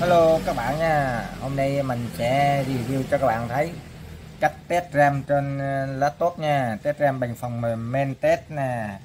Hello các bạn nha. Hôm nay mình sẽ review cho các bạn thấy cách test RAM trên ờ, laptop nha. Test RAM bằng phần mềm Mentest nè.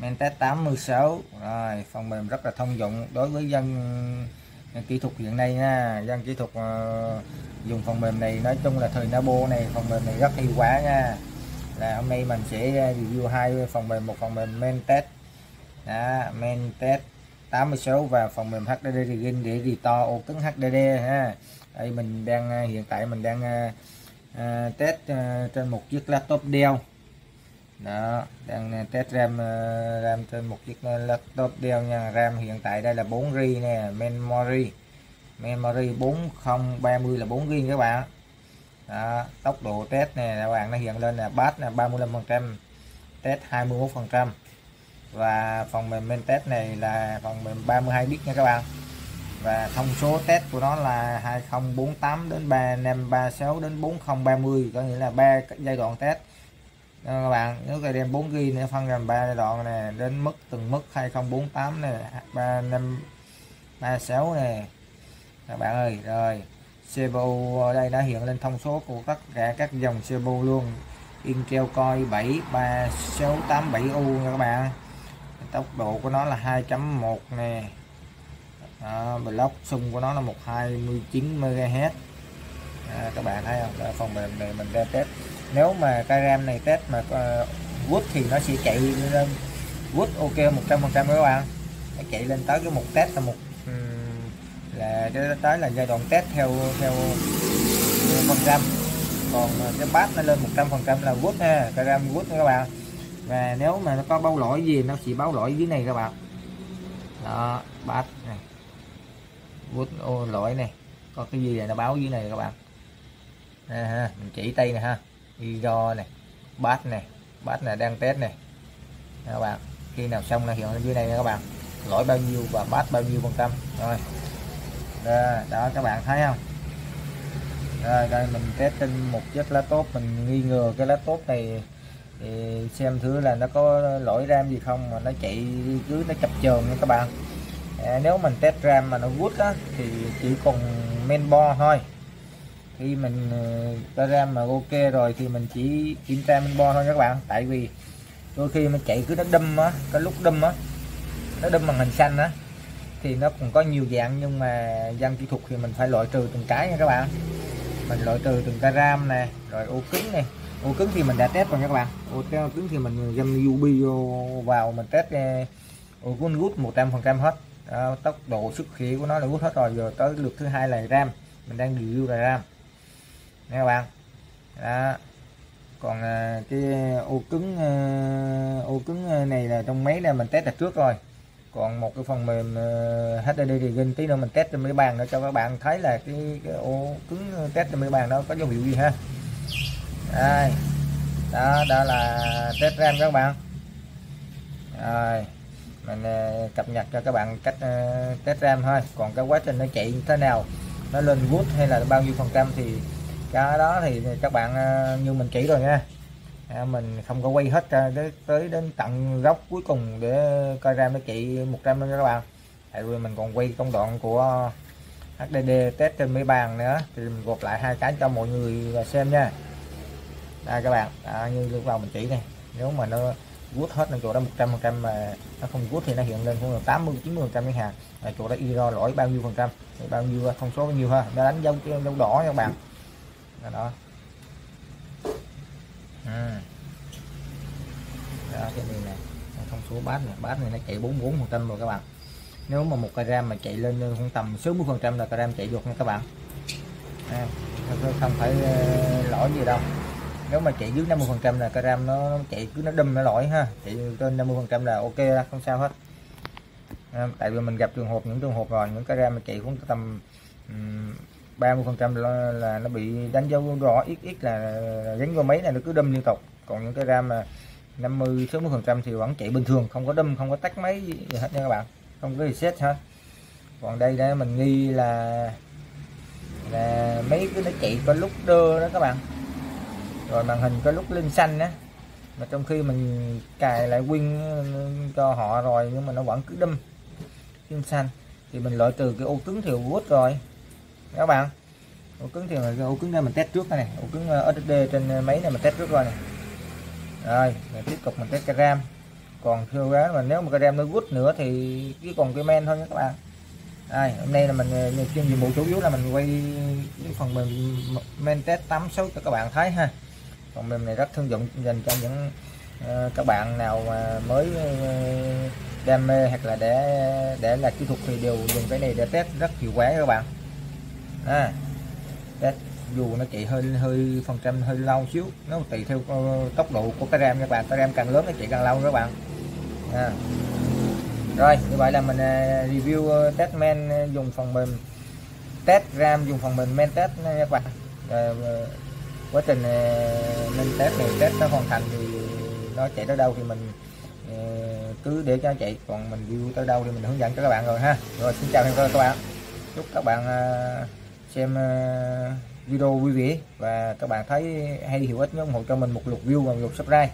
Mentest 86 rồi phần mềm rất là thông dụng đối với dân ờ, kỹ thuật hiện nay nha. Dân kỹ thuật uh, dùng phần mềm này nói chung là thời Nabo này phần mềm này rất hiệu quả nha. Là hôm nay mình sẽ review hai phần mềm một phần mềm Mentest. Đó Mentest 86 và phần mềm HDD Regen để restore ổ cứng HDD ha. Đây mình đang à, hiện tại mình đang uh, test uh, trên một chiếc laptop Dell. Đó đang test RAM uh, RAM trên một chiếc laptop Dell nha. RAM hiện tại đây là 4 GB nè memory. Memory 4030 là 4 GB các bạn. Đó, tốc độ test nè các bạn nó hiện lên là bass là 35 phần trăm test 21 phần trăm và phần mềm main test này là phần mềm 32 bit nha các bạn. Và thông số test của nó là 2048 đến 3536 đến 4030 có nghĩa là ba giai đoạn test. Các bạn, nếu cái đem 4 g nữa, phân làm ba giai đoạn này đến mức, từng mức 2048 này 3536 này các bạn ơi, rồi CPU ở đây đã hiện lên thông số của tất cả các dòng CPU luôn. Intel Core 7 3687U nha các bạn tốc độ của nó là 2.1 nè. Đó, block xung của nó là 129 MHz à, các bạn thấy không? Đó, phần mềm này mình ra test. Nếu mà cái RAM này test mà uh, wood thì nó sẽ chạy lên wood ok 100 phần trăm các bạn. Nó chạy lên tới cái một test là một um, là cái tới là giai đoạn test theo theo phần trăm còn ờ, cái bát nó lên 100 phần trăm là wood ha cái RAM wood nha các bạn và nếu mà nó có báo lỗi gì nó chỉ báo lỗi dưới này các bạn. Đó bát này. Vút ô lỗi này. Có cái gì này nó báo dưới này các bạn. À, ha. mình chỉ tay này ha. Do này bát này bát này đang test này. Các bạn khi nào xong là hiện lên dưới này nha các bạn. Lỗi bao nhiêu và bát bao nhiêu phần trăm. Rồi. Đó, đó các bạn thấy không? Rồi đây mình test trên một chiếc laptop mình nghi ngờ cái laptop này thì xem thử là nó có lỗi ram gì không mà nó chạy cứ nó chập chờn nha các bạn. À, nếu mình test ram mà nó good á thì chỉ còn mainboard thôi. Khi mình ờ, ta ram mà ok rồi thì mình chỉ kiểm tra bo thôi các bạn. Tại vì đôi khi mình chạy cứ nó đâm á cái lúc đâm á nó đâm bằng hình xanh á thì nó cũng có nhiều dạng nhưng mà dân kỹ thuật thì mình phải loại trừ từng cái nha các bạn. Mình loại trừ từng cái ram nè rồi ô cứng này ô cứng thì mình đã test rồi nha các bạn. Ô cứng thì mình găm UB vào mình test ờ, ô cứng gút 100 phần trăm hết. À, tốc độ xuất khí của nó là gút hết rồi. Giờ tới lượt thứ hai là ram. Mình đang review là ram. Nha các bạn. Đó. còn à, cái ô cứng à, ô cứng này là trong máy là mình test đặt trước rồi. Còn một cái phần mềm HDD thì gần tí nữa mình test trên mấy bàn để cho các bạn thấy là cái, cái ô cứng test trên mấy bàn đó có dấu hiệu gì ha? Đây. Đó đó là test ram các bạn. Rồi. Mình ờ, cập nhật cho các bạn cách ờ, test ram thôi. Còn cái quá trình nó chạy như thế nào nó lên wood hay là bao nhiêu phần trăm thì cái đó thì các bạn ờ, như mình chỉ rồi nha. À, mình không có quay hết ra tới, tới đến tận góc cuối cùng để coi ram nó chạy 100 nữa các bạn. Tại vì mình còn quay công đoạn của HDD test trên mấy bàn nữa thì mình gộp lại hai cái cho mọi người xem nha đây các bạn. À, như lúc đầu mình chỉ này. Nếu mà nó gút hết là chỗ đó 100 phần trăm mà nó không gút thì nó hiện lên cũng là 80 90 phần trăm cái hàng là chỗ đó iro lỗi bao nhiêu phần trăm? Bao nhiêu thông số bao nhiêu ha? Nó đánh dấu dấu đỏ nha các bạn. Đó, đó. À. đó cái này này thông số bát này bát này nó chạy 44 phần trăm rồi các bạn. Nếu mà một cái ram mà chạy lên khoảng tầm 60 phần trăm là cái ram chạy được nha các bạn. À, không phải ờ, lỗi gì đâu nếu mà chạy dưới 50 phần trăm là cái ram nó chạy cứ nó đâm nó lỗi ha. Chạy trên 50 phần trăm là ok không sao hết. À, tại vì mình gặp trường hợp những trường hợp rồi những cái ram mà chạy cũng tầm um, 30 phần trăm là, là nó bị đánh dấu rõ ít ít là gắn vô máy này nó cứ đâm liên tục. Còn những cái ram mà 50 60 phần trăm thì vẫn chạy bình thường không có đâm không có tắt máy gì hết nha các bạn. Không có reset hết. Còn đây đây mình nghi là là mấy cái nó chạy có lúc đưa đó các bạn rồi màn hình có lúc lên xanh á. Mà trong khi mình cài lại win cho họ rồi, nhưng mà nó vẫn cứ đâm lên xanh. Thì mình loại trừ cái ô cứng thì wood rồi. Các bạn, ô cứng thì cái ô cứng đây mình test trước này. Ô cứng ờ, SSD trên máy này mình test trước rồi này. Rồi, mình tiếp tục mình test cái RAM. Còn thưa quá mà nếu mà cái RAM nó good nữa thì chỉ còn cái men thôi nha các bạn. Đây hôm nay là mình ờ, chuyên nhiệm vụ chủ yếu là mình quay cái phần mềm men test 86 cho các bạn thấy ha phần mềm này rất thông dụng dành cho những ờ, các bạn nào mà mới ờ, đam mê hoặc là để để là kỹ thuật thì đều dùng cái này để test rất hiệu quả các bạn. À, test dù nó chạy hơi hơi phần trăm hơi lâu xíu nó tùy theo ờ, tốc độ của cái ram các bạn. Cái ram càng lớn nó chạy càng lâu các bạn. À. rồi như vậy là mình review test men dùng phần mềm test ram dùng phần mềm men test nha các bạn. Rồi, quá trình ờ, nên test này, test nó hoàn thành thì nó chạy tới đâu thì mình ờ, cứ để cho nó chạy. Còn mình view tới đâu thì mình hướng dẫn cho các bạn rồi ha. Rồi, xin chào các bạn. Chúc các bạn ờ, xem video vui vẻ và các bạn thấy hay, hữu ích nhớ ủng hộ cho mình một lượt view và một lượt subscribe.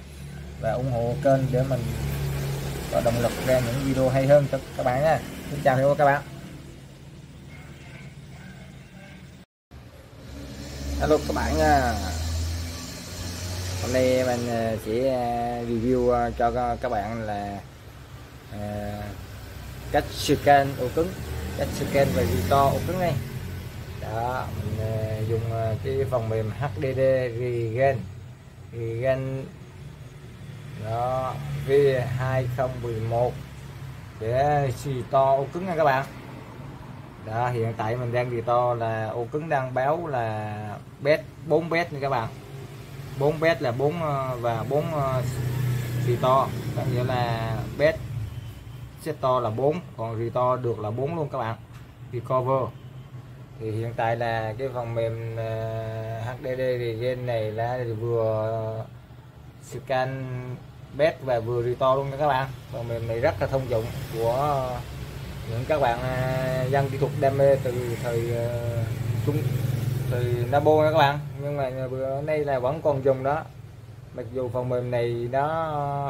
Và ủng hộ kênh để mình có động lực ra những video hay hơn cho các bạn nha. Xin chào các bạn. Hello các bạn nha hôm nay mình ờ, sẽ ờ, review ờ, cho các bạn là cách scan ổ cứng, cách scan và to ổ cứng này. Đó, mình dùng cái phần mềm HDD Regen. Regen đó V2011 để xì to ổ cứng nha các bạn. Đó, hiện tại mình đang gì to là ô cứng đang báo là bet 4 bet nha các bạn. 4 bet là 4 ờ, và 4 ờ, xì to. Có nghĩa là bet set to là 4 còn rì to được là 4 luôn các bạn. Recover thì hiện tại là cái phần mềm ờ, HDD thì game này là vừa scan bet và vừa reto luôn nha các bạn. Phần mềm này rất là thông dụng của những các bạn dân kỹ thuật đam mê từ thời trung từ Nabo nha các bạn. Nhưng mà bữa nay là vẫn còn dùng đó. Mặc dù phần mềm này nó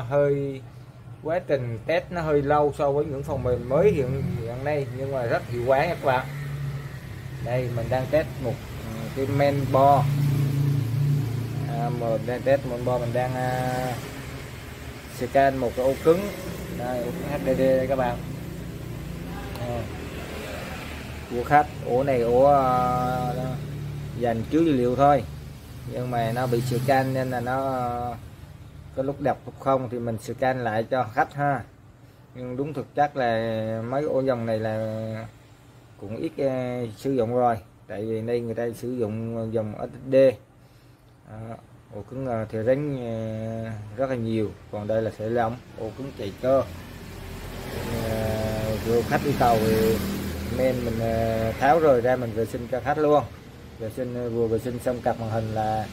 hơi quá trình test nó hơi lâu so với những phần mềm mới hiện hiện nay nhưng mà rất hiệu quả nha các bạn. Đây mình đang test một ừ, cái men bo à, mình đang test một bo mình đang uh, scan một cái ô cứng. Đây ô cứng HDD đây các bạn. À, của khách ổ này ổ uh, à, dành chứa dữ liệu thôi. Nhưng mà nó bị scan nên là nó có lúc đọc lúc không thì mình scan lại cho khách ha. Nhưng đúng thực chất là mấy ô dòng này là cũng ít uh, sử dụng rồi. Tại vì đây người ta sử dụng dòng SSD à, ổ cứng uh, thì rắn uh, rất là nhiều. Còn đây là sợi lỏng ổ cứng chạy cơ. Uh, khách đi tàu thì nên mình uh, tháo rồi ra mình vệ sinh cho khách luôn vệ sinh ờ, vừa vệ sinh xong cặp màn hình là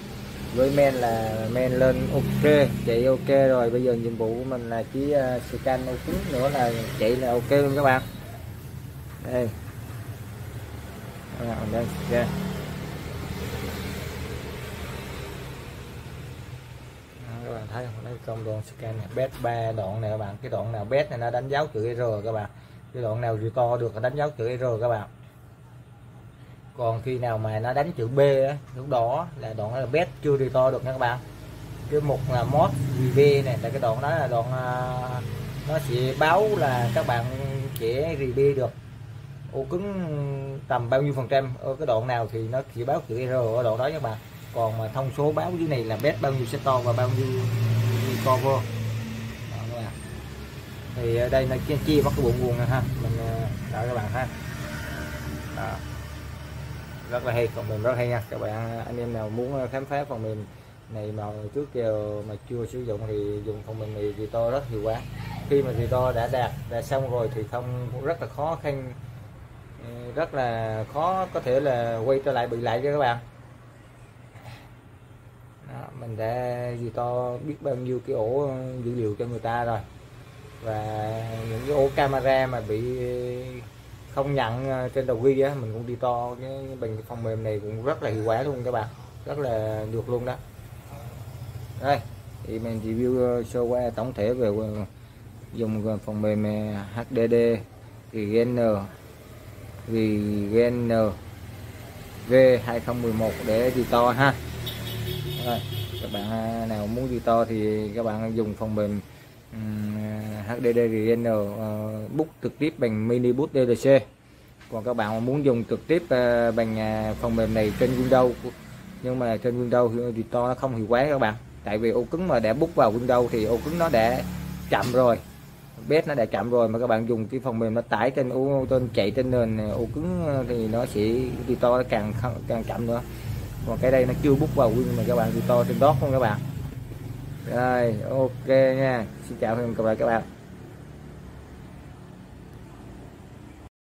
với men là men lên ok chạy ok rồi. Bây giờ nhiệm vụ của mình là chỉ uh, scan ô cứng nữa là chạy là ok luôn các bạn. Đây. À, đây scan. Các bạn thấy không? Đây công đoạn scan này bét ba đoạn này các bạn. Cái đoạn nào bét này nó đánh dấu chữ r các bạn. Cái đoạn nào to được đánh dấu chữ r các bạn còn khi nào mà nó đánh chữ B lúc đó là đoạn đó là bét chưa đi to được nha các bạn. Cái mục là mod V này là cái đoạn đó là đoạn uh, nó sẽ báo là các bạn sẽ review được. Ô cứng tầm bao nhiêu phần trăm ở cái đoạn nào thì nó chỉ báo chữ R ở đoạn đó các bạn. Còn mà thông số báo dưới này là bét bao nhiêu to và bao nhiêu cover. Đó các bạn. Thì à, đây nó chia mất cái bộ nguồn ha. Mình à, đợi các bạn ha. Đó rất là hay phần mềm rất hay nha. Các bạn anh em nào muốn ờ, khám phá phần mềm này mà trước giờ mà chưa sử dụng thì dùng phần mềm này thì to rất hiệu quả. Khi mà thì to đã đạt đã xong rồi thì không rất là khó khăn. Ờ, rất là khó có thể là quay trở lại bị lại cho các bạn. Đó, mình đã gì to biết bao nhiêu cái ổ ờ, dữ liệu cho người ta rồi. Và những cái ổ camera mà bị không nhận ờ, trên đầu ghi á mình cũng đi to cái bằng phần mềm này cũng rất là hiệu quả luôn các bạn. Rất là được luôn đó. Đây thì mình review ờ, sơ qua tổng thể về ờ, dùng phần mềm HDD thì Gen N V2011 để đi to ha. Rồi các bạn nào muốn đi to thì các bạn dùng phần mềm HDD VN uh, book trực tiếp bằng mini bút DLC. còn các bạn muốn dùng trực tiếp ờ, bằng ờ, phần mềm này trên Windows, nhưng mà trên Windows thì to, nó không hiệu quả các bạn. Tại vì ô cứng mà đã bút vào Windows thì ô cứng nó đã chậm rồi. Bếp nó đã chậm rồi mà các bạn dùng cái phần mềm nó tải trên ô, trên chạy trên nền ô cứng ờ, thì nó sẽ thì to càng càng chậm nữa. Còn cái đây nó chưa bút vào Win mà các bạn thì to trên đó không các bạn? Rồi, ok nha. Xin chào và hẹn gặp lại các bạn.